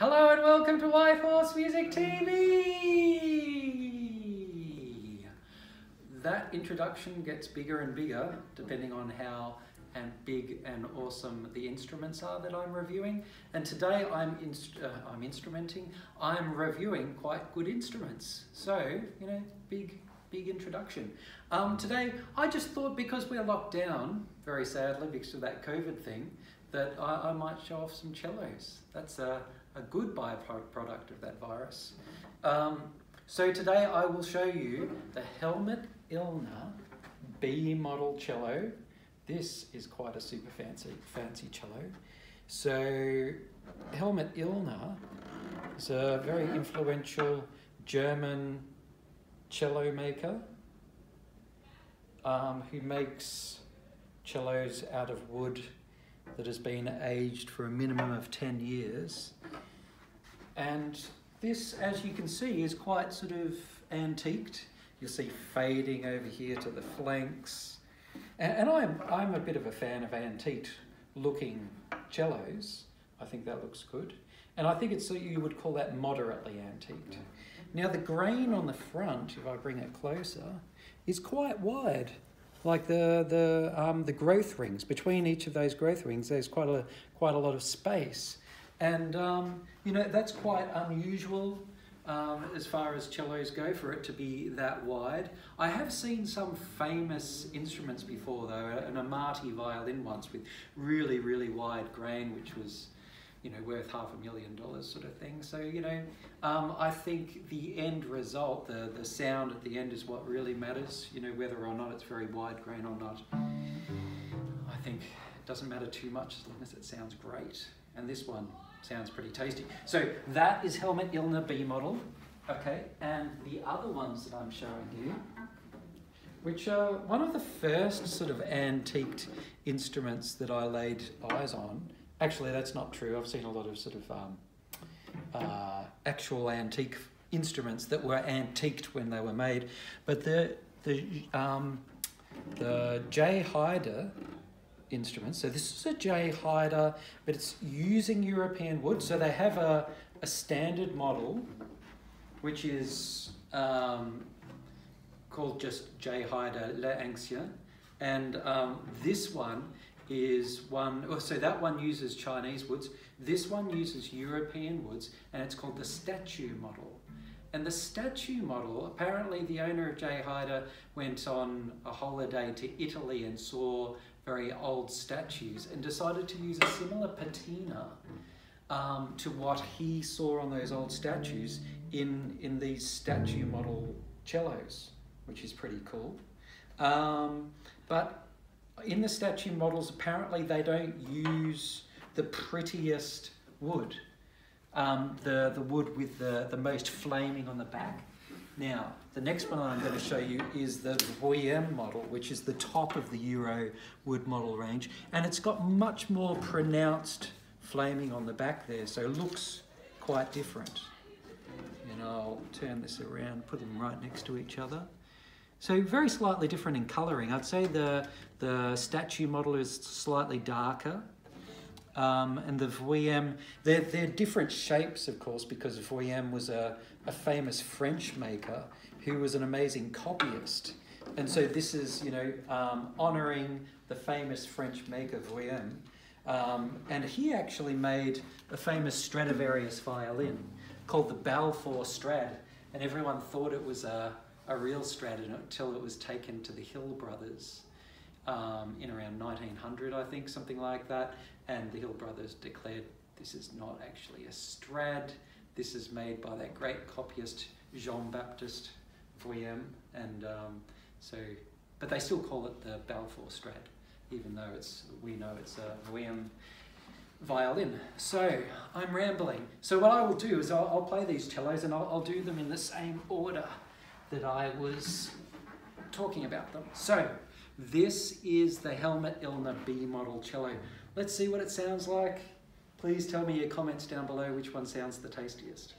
Hello and welcome to Whitehorse Music TV! That introduction gets bigger and bigger depending on how and big and awesome the instruments are that I'm reviewing. And today I'm, inst uh, I'm instrumenting, I'm reviewing quite good instruments. So, you know, big, big introduction. Um, today, I just thought because we're locked down, very sadly, because of that COVID thing, that I, I might show off some cellos. That's a, a good byproduct of that virus. Um, so today I will show you the Helmut Illner B model cello. This is quite a super fancy, fancy cello. So Helmut Illner is a very influential German cello maker um, who makes cellos out of wood that has been aged for a minimum of 10 years. And this, as you can see, is quite sort of antiqued. You'll see fading over here to the flanks. And, and I'm, I'm a bit of a fan of antiqued looking cellos. I think that looks good. And I think it's you would call that moderately antiqued. Now the grain on the front, if I bring it closer, is quite wide. Like the the um, the growth rings between each of those growth rings, there's quite a quite a lot of space, and um, you know that's quite unusual um, as far as cellos go for it to be that wide. I have seen some famous instruments before though, an Amati violin once with really really wide grain, which was you know, worth half a million dollars sort of thing. So, you know, um, I think the end result, the, the sound at the end is what really matters, you know, whether or not it's very wide grain or not. I think it doesn't matter too much as long as it sounds great. And this one sounds pretty tasty. So that is Helmut Illner B model. Okay, and the other ones that I'm showing you, which are one of the first sort of antiqued instruments that I laid eyes on, Actually, that's not true. I've seen a lot of sort of um, uh, actual antique instruments that were antiqued when they were made, but the the um, the Jay Haide instruments. So this is a Jay Haide, but it's using European wood. So they have a a standard model, which is um, called just Jay Haide Le L'Ancien, and um, this one is one, oh, so that one uses Chinese woods. This one uses European woods, and it's called the statue model. And the statue model, apparently the owner of Jay Haide went on a holiday to Italy and saw very old statues and decided to use a similar patina um, to what he saw on those old statues in, in these statue model cellos, which is pretty cool. Um, but in the statue models, apparently they don't use the prettiest wood, um, the, the wood with the, the most flaming on the back. Now, the next one I'm going to show you is the Vuillaume model, which is the top of the Euro wood model range, and it's got much more pronounced flaming on the back there, so it looks quite different. And I'll turn this around, put them right next to each other. So very slightly different in colouring. I'd say the, the statue model is slightly darker. Um, and the Vuillaume, they're, they're different shapes, of course, because Vuillaume was a, a famous French maker who was an amazing copyist. And so this is, you know, um, honouring the famous French maker Vuillaume. Um, and he actually made a famous Stradivarius violin called the Balfour Strad. And everyone thought it was a, a real Strad until it was taken to the Hill brothers um, in around 1900, I think, something like that. And the Hill brothers declared this is not actually a Strad. This is made by that great copyist Jean-Baptiste Vuillaume. And um, so, but they still call it the Balfour Strad, even though it's we know it's a Vuillaume violin. So I'm rambling. So what I will do is I'll, I'll play these cellos and I'll, I'll do them in the same order that I was talking about them. So this is the Helmut Illner B model cello. Let's see what it sounds like. Please tell me your comments down below which one sounds the tastiest.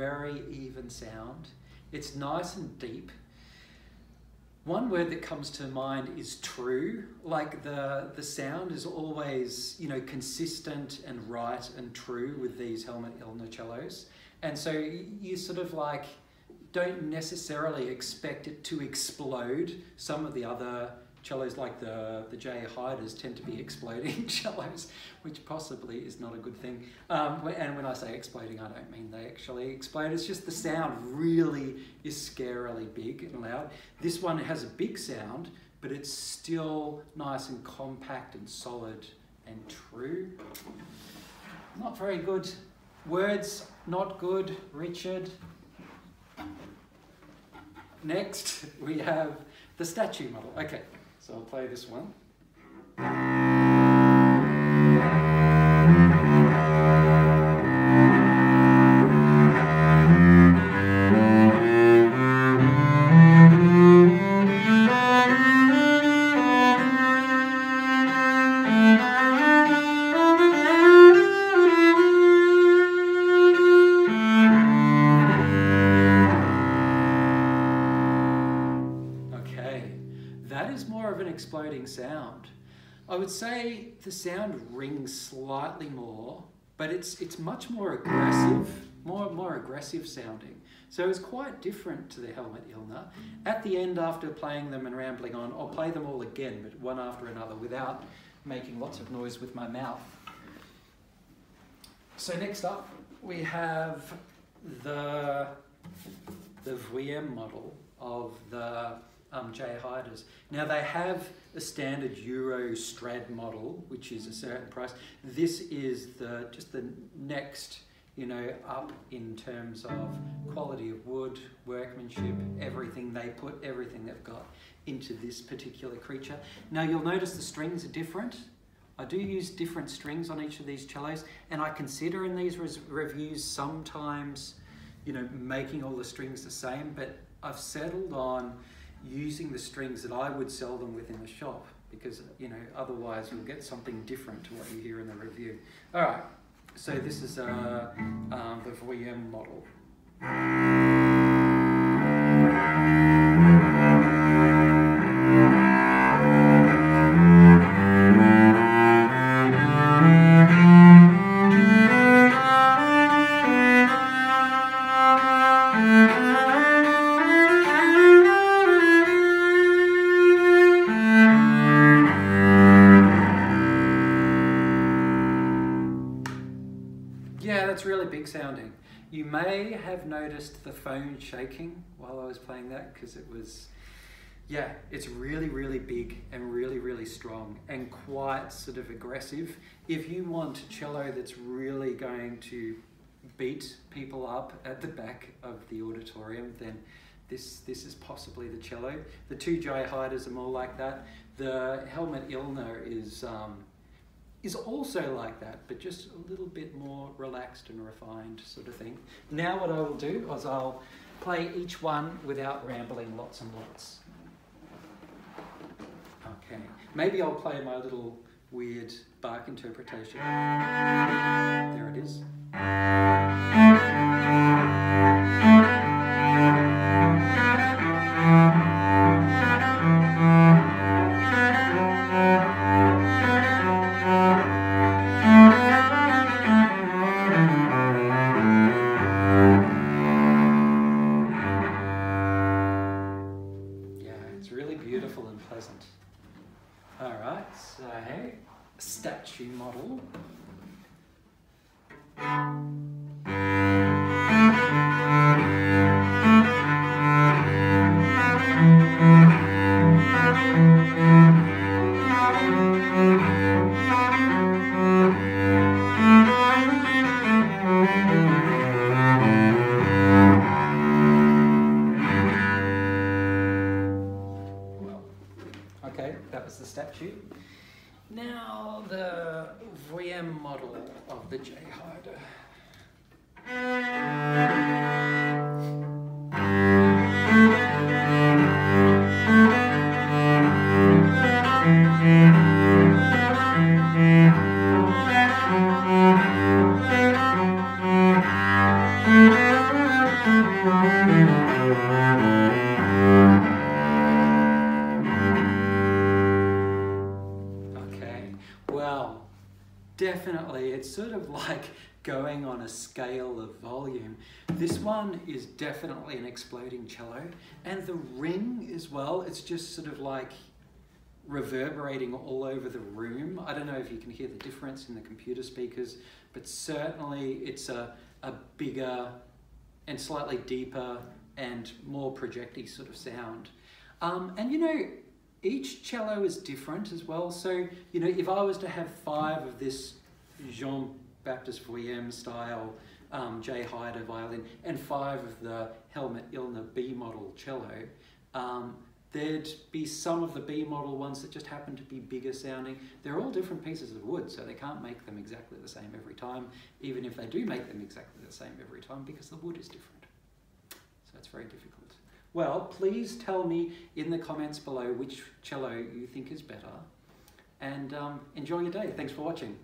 Very even sound. It's nice and deep. One word that comes to mind is true. Like the the sound is always, you know, consistent and right and true with these Helmut Illner cellos. And so you sort of like don't necessarily expect it to explode. Some of the other cellos like the, the Jay Haides tend to be exploding cellos, which possibly is not a good thing. Um, and when I say exploding, I don't mean they actually explode. It's just the sound really is scarily big and loud. This one has a big sound, but it's still nice and compact and solid and true. Not very good. Words, not good. Richard. Next, we have the statue model. Okay. So I'll play this one. Would say the sound rings slightly more, but it's it's much more aggressive, more more aggressive sounding. So it's quite different to the Helmut Illner. At the end, after playing them and rambling on, I'll play them all again, but one after another, without making lots of noise with my mouth. So next up, we have the the Vuillaume model of the um, Jay Haides. Now they have a standard Euro Strad model, which is a certain price. This is the just the next, you know, up in terms of quality of wood, workmanship, everything. They put everything they've got into this particular creature. Now you'll notice the strings are different. I do use different strings on each of these cellos, and I consider in these reviews sometimes, you know, making all the strings the same, but I've settled on using the strings that I would sell them with in the shop because you know otherwise you'll get something different to what you hear in the review. All right, so this is uh, um, the VM model. Sounding. You may have noticed the phone shaking while I was playing that because it was, yeah, it's really, really big and really, really strong and quite sort of aggressive. If you want cello that's really going to beat people up at the back of the auditorium, then this, this is possibly the cello. The two Jay Haides are more like that. The Helmut Illner is um, is also like that, but just a little bit more relaxed and refined sort of thing. Now what I will do is I'll play each one without rambling lots and lots. Okay, maybe I'll play my little weird Bach interpretation. There it is. beautiful and pleasant. All right, so hey, statue model. Definitely, it's sort of like going on a scale of volume. This one is definitely an exploding cello, and the ring as well, it's just sort of like reverberating all over the room. I don't know if you can hear the difference in the computer speakers, but certainly it's a, a bigger and slightly deeper and more projecty sort of sound. Um, and you know, each cello is different as well. So, you know, if I was to have five of this Jean Baptiste Vuillaume style um, Jay Haide violin and five of the Helmut Illner B model cello, um, there'd be some of the B model ones that just happen to be bigger sounding. They're all different pieces of wood, so they can't make them exactly the same every time, even if they do make them exactly the same every time, because the wood is different. So it's very difficult. Well, please tell me in the comments below which cello you think is better, and um, enjoy your day. Thanks for watching.